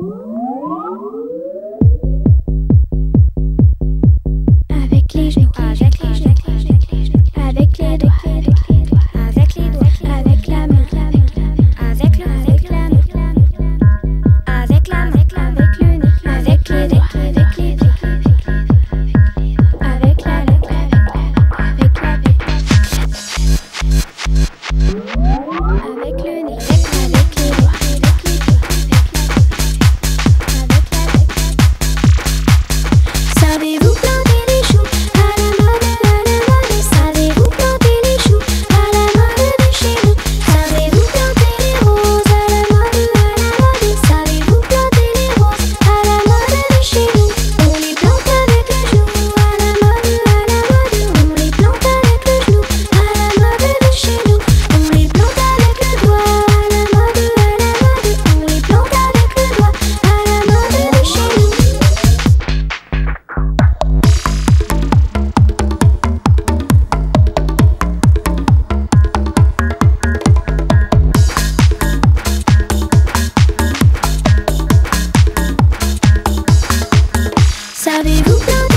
you Avez-vous plein